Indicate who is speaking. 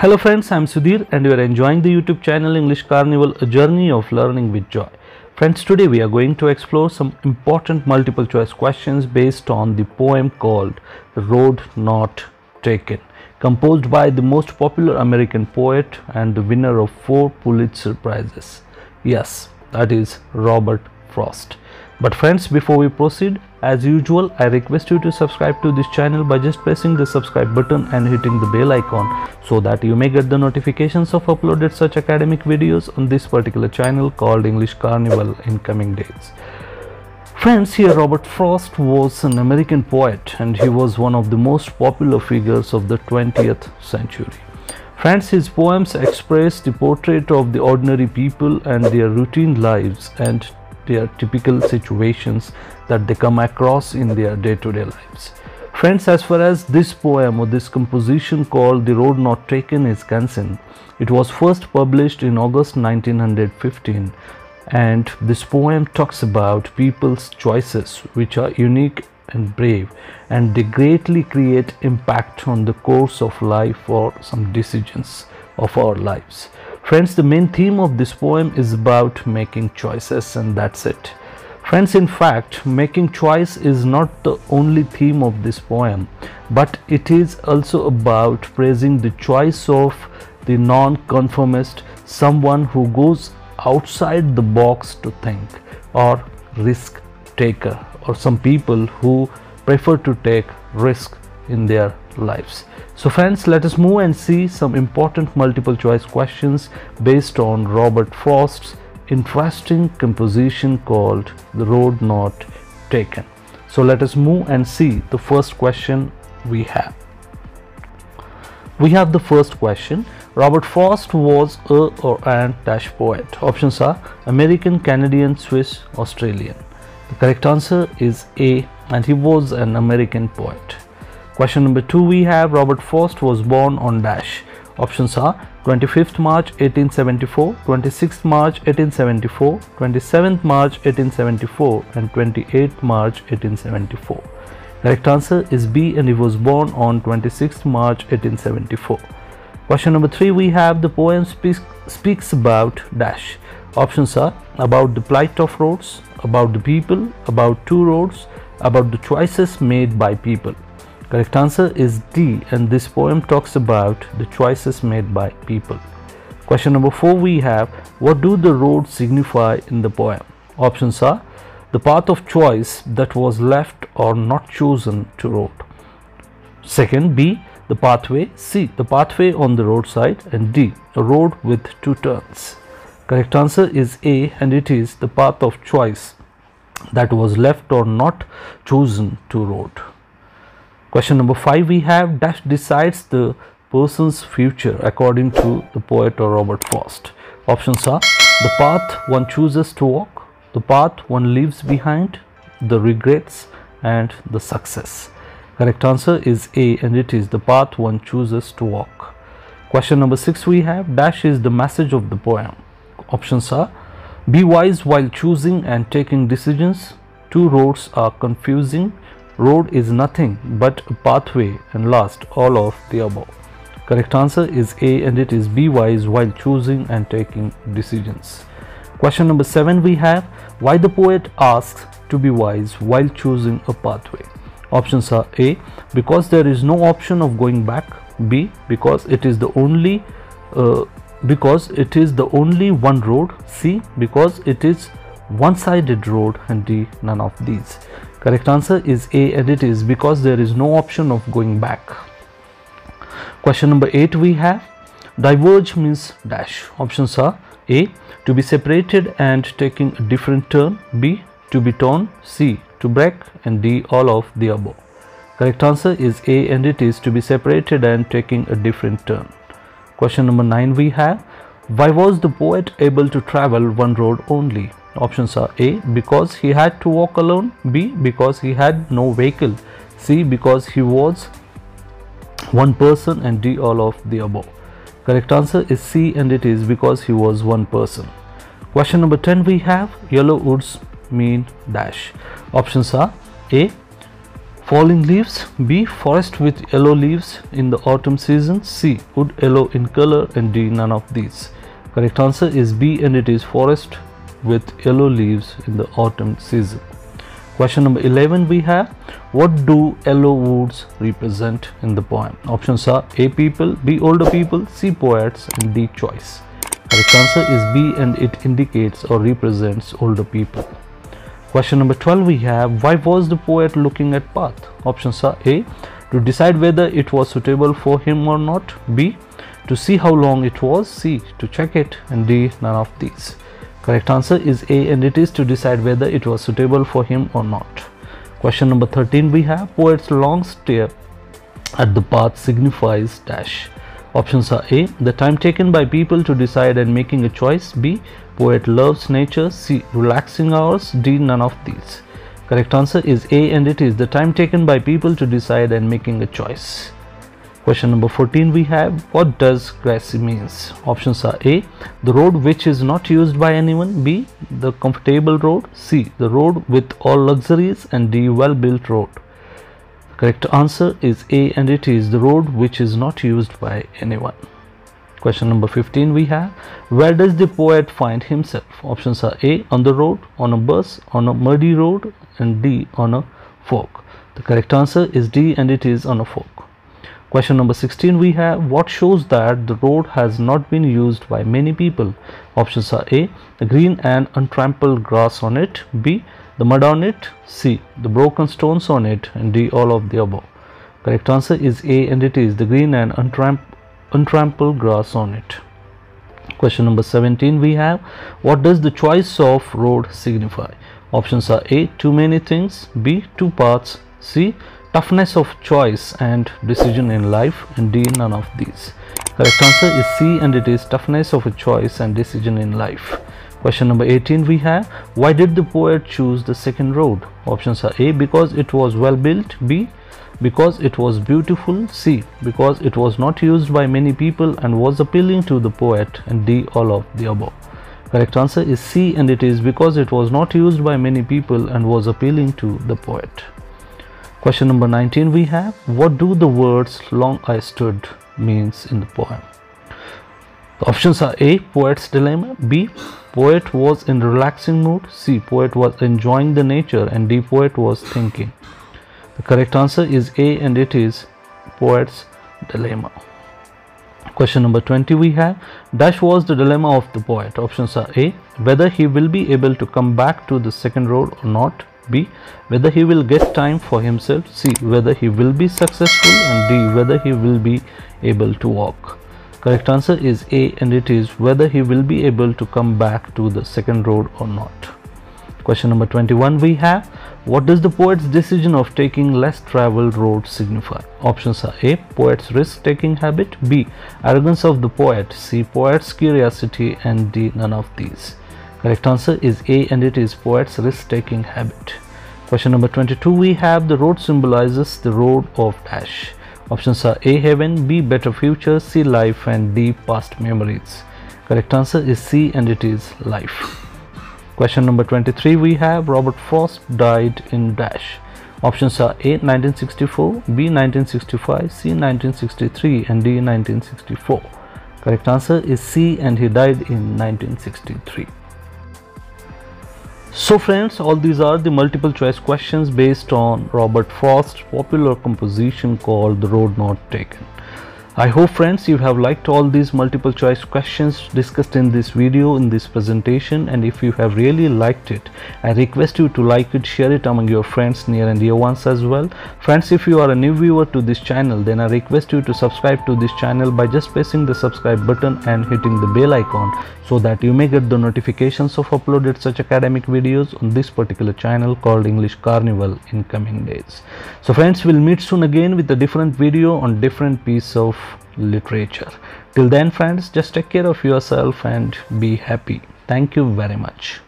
Speaker 1: Hello friends, I am Sudhir and you are enjoying the YouTube channel English Carnival, a journey of learning with joy. Friends, today we are going to explore some important multiple choice questions based on the poem called Road Not Taken, composed by the most popular American poet and the winner of four Pulitzer Prizes. Yes, that is Robert Frost. But friends, before we proceed, as usual, I request you to subscribe to this channel by just pressing the subscribe button and hitting the bell icon so that you may get the notifications of uploaded such academic videos on this particular channel called English Carnival in coming days. Friends, here Robert Frost was an American poet and he was one of the most popular figures of the 20th century. Friends, his poems express the portrait of the ordinary people and their routine lives and their typical situations that they come across in their day-to-day lives. Friends, as far as this poem or this composition called The Road Not Taken is concerned, it was first published in August 1915 and this poem talks about people's choices which are unique and brave and they greatly create impact on the course of life or some decisions of our lives. Friends, the main theme of this poem is about making choices and that's it. Friends, in fact, making choice is not the only theme of this poem, but it is also about praising the choice of the non-conformist, someone who goes outside the box to think, or risk taker, or some people who prefer to take risk in their lives. So friends, let us move and see some important multiple choice questions based on Robert Frost's interesting composition called The Road Not Taken. So let us move and see the first question we have. We have the first question. Robert Frost was a or an dash poet. Options are American, Canadian, Swiss, Australian. The correct answer is A and he was an American poet. Question number two we have Robert Frost was born on dash. Options are 25th March 1874, 26th March 1874, 27th March 1874 and 28th March 1874. Correct answer is B and he was born on 26th March 1874. Question number 3 we have the poem speaks, speaks about dash. Options are about the plight of roads, about the people, about two roads, about the choices made by people. Correct answer is D and this poem talks about the choices made by people. Question number 4 we have what do the roads signify in the poem? Options are the path of choice that was left or not chosen to road. Second B the pathway, C the pathway on the roadside and D a road with two turns. Correct answer is A and it is the path of choice that was left or not chosen to road. Question number 5 we have dash decides the person's future according to the poet or Robert Frost. Options are the path one chooses to walk, the path one leaves behind, the regrets and the success. Correct answer is A and it is the path one chooses to walk. Question number 6 we have dash is the message of the poem. Options are be wise while choosing and taking decisions. Two roads are confusing Road is nothing but a pathway and last all of the above. Correct answer is A and it is be wise while choosing and taking decisions. Question number 7 we have why the poet asks to be wise while choosing a pathway. Options are A because there is no option of going back, B because it is the only uh, because it is the only one road, C because it is one-sided road and D none of these. Correct answer is A and it is because there is no option of going back. Question number 8 we have diverge means dash. Options are A to be separated and taking a different turn, B to be torn, C to break and D all of the above. Correct answer is A and it is to be separated and taking a different turn. Question number 9 we have why was the poet able to travel one road only? Options are A because he had to walk alone, B because he had no vehicle, C because he was one person and D all of the above. Correct answer is C and it is because he was one person. Question number 10 we have yellow woods mean dash. Options are A falling leaves b forest with yellow leaves in the autumn season c wood yellow in color and d none of these correct answer is b and it is forest with yellow leaves in the autumn season. Question number 11 we have what do yellow woods represent in the poem? Options are a people b older people c poets and d choice. Correct answer is b and it indicates or represents older people. Question number 12 we have why was the poet looking at path? Options are A to decide whether it was suitable for him or not, B to see how long it was, C to check it. And D none of these. Correct answer is A and it is to decide whether it was suitable for him or not. Question number 13 we have poet's long stare at the path signifies dash. Options are A. The time taken by people to decide and making a choice. B. Poet loves nature. C. Relaxing hours. D. None of these. Correct answer is A and it is the time taken by people to decide and making a choice. Question number 14 we have what does grassy means? Options are A. The road which is not used by anyone. B. The comfortable road. C. The road with all luxuries and D. Well built road. Correct answer is A and it is the road which is not used by anyone. Question number 15 we have where does the poet find himself? Options are A on the road, on a bus, on a muddy road and D on a fork. The correct answer is D and it is on a fork. Question number 16 we have what shows that the road has not been used by many people? Options are A the green and untrampled grass on it, B the mud on it, C. The broken stones on it and D. All of the above. Correct answer is A and it is the green and untramp untrampled grass on it. Question number 17 we have what does the choice of road signify? Options are A. Too many things B. Two paths C. Toughness of choice and decision in life and D. None of these. Correct answer is C and it is toughness of a choice and decision in life. Question number 18 we have why did the poet choose the second road? Options are A because it was well built, B because it was beautiful, C because it was not used by many people and was appealing to the poet and D all of the above. Correct answer is C and it is because it was not used by many people and was appealing to the poet. Question number 19 we have what do the words long I stood means in the poem? The options are A. Poet's dilemma B. Poet was in relaxing mood C. Poet was enjoying the nature and D. Poet was thinking. The correct answer is A and it is Poet's dilemma. Question number 20 we have Dash was the dilemma of the poet. Options are A. Whether he will be able to come back to the second road or not. B. Whether he will get time for himself. C. Whether he will be successful and D. Whether he will be able to walk. Correct answer is A and it is whether he will be able to come back to the second road or not. Question number 21 we have what does the poet's decision of taking less traveled roads signify? Options are A. Poet's risk-taking habit B. Arrogance of the poet C. Poet's curiosity and D. None of these. Correct answer is A and it is poet's risk-taking habit. Question number 22 we have the road symbolizes the road of dash. Options are A. Heaven, B. Better future, C. Life and D. Past memories. Correct answer is C and it is life. Question number 23 we have Robert Frost died in dash. Options are A 1964, B 1965, C 1963 and D 1964. Correct answer is C and he died in 1963. So friends, all these are the multiple choice questions based on Robert Frost's popular composition called The Road Not Taken. I hope friends you have liked all these multiple choice questions discussed in this video in this presentation and if you have really liked it I request you to like it share it among your friends near and dear ones as well. Friends if you are a new viewer to this channel then I request you to subscribe to this channel by just pressing the subscribe button and hitting the bell icon so that you may get the notifications of uploaded such academic videos on this particular channel called English Carnival in coming days. So friends we'll meet soon again with a different video on different piece of literature. Till then friends, just take care of yourself and be happy. Thank you very much.